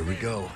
Here we go.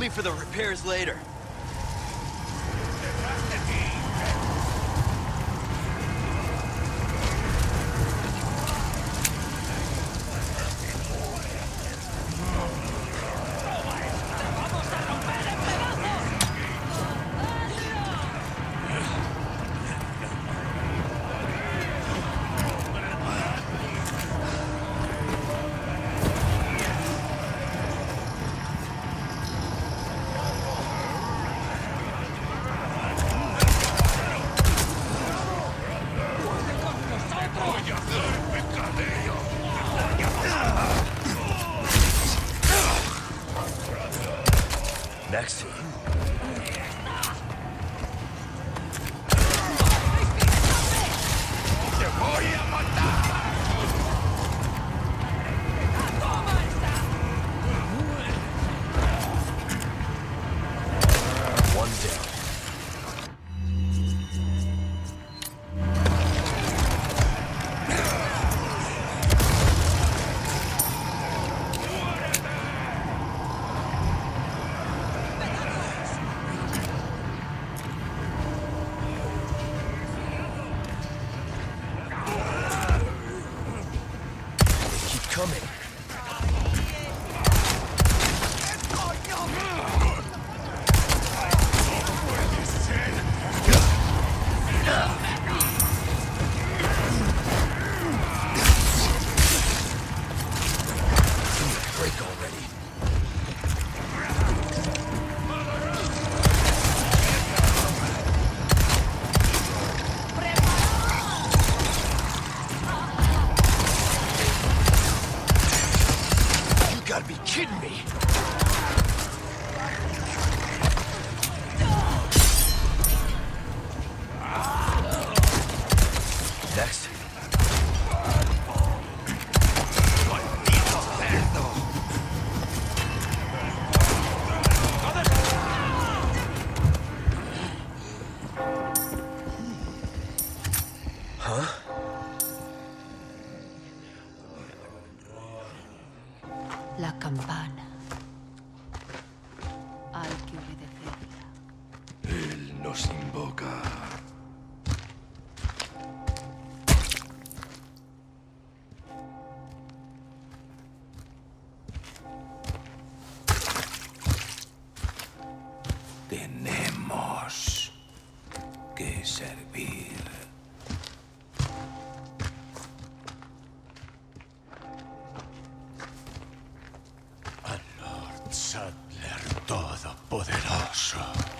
me for the repairs later. break already. Sadler Todopoderoso.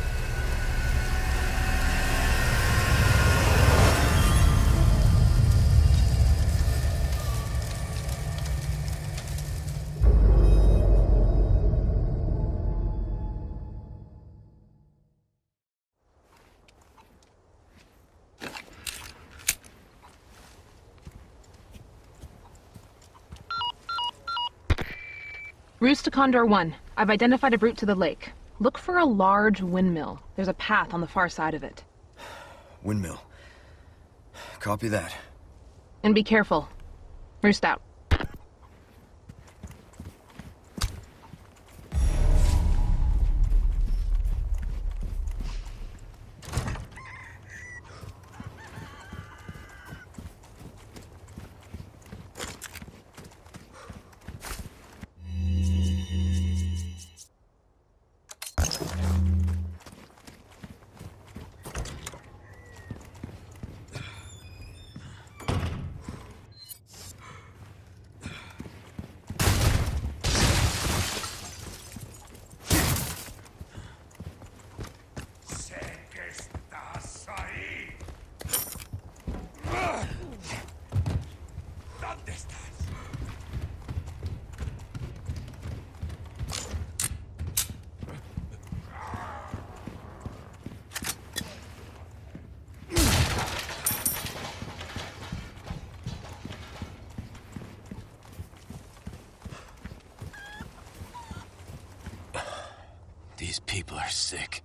Roost to Condor 1. I've identified a route to the lake. Look for a large windmill. There's a path on the far side of it. Windmill. Copy that. And be careful. Roost out. These people are sick.